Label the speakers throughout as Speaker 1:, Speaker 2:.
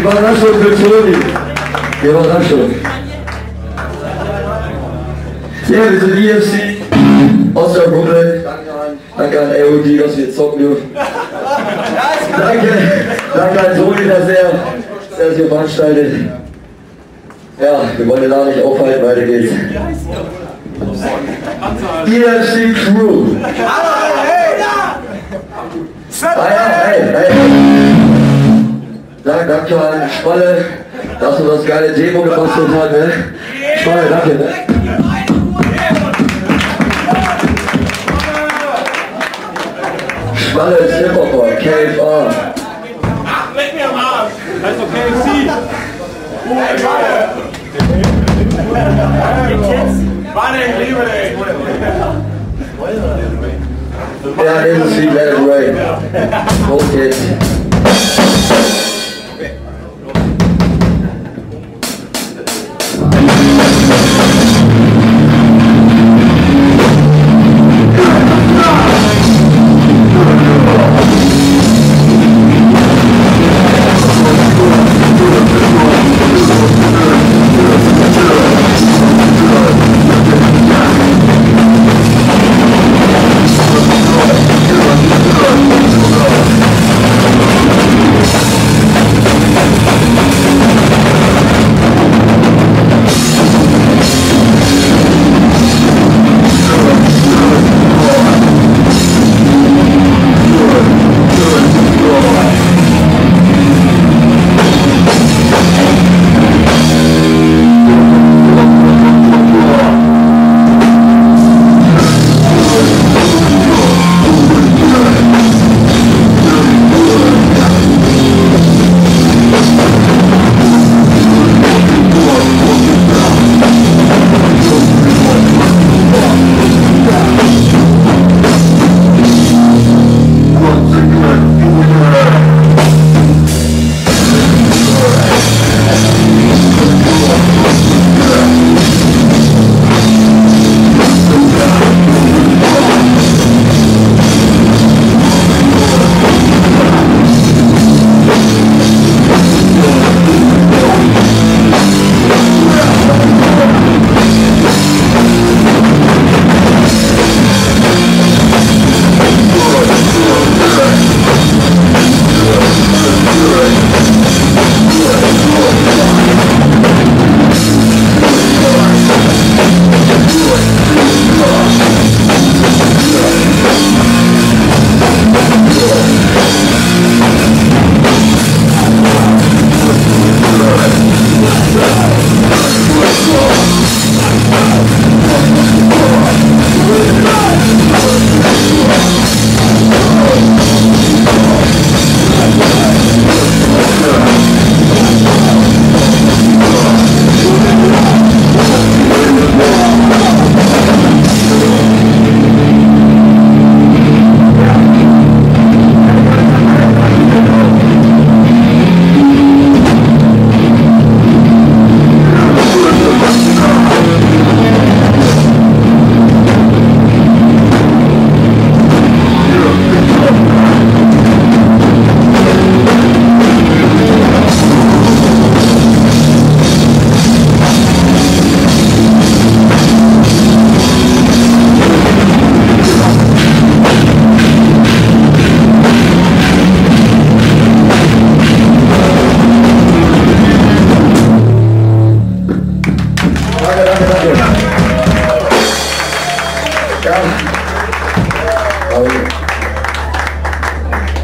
Speaker 1: Überraschung für Toni. Überraschung. Ja, wir sind EFC aus der Gruppe. Danke an AOD, dass wir jetzt zocken dürfen. Danke, danke an Toni, dass er das hier veranstaltet. Ja, wir wollen da nicht aufhalten, weiter geht's. EFC Crew. Ah ja, hey, hey. Danke, an Spalle, dass du das geile Demo gebastelt hast, ne? Spalle, danke, ne? Spalle ist Hip-Hopper, KFA.
Speaker 2: Ach, leck mir am Arsch! Das ist doch KFC! Warte, ich liebe dich!
Speaker 1: Ja, NC, let it rain. Los.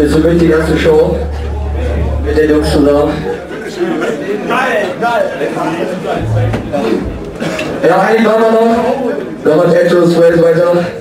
Speaker 1: Ist für mich die erste Show mit den Jungs zusammen.
Speaker 2: Geil, geil.
Speaker 1: Ja, eigentlich waren wir noch. Dann macht Edge weiter.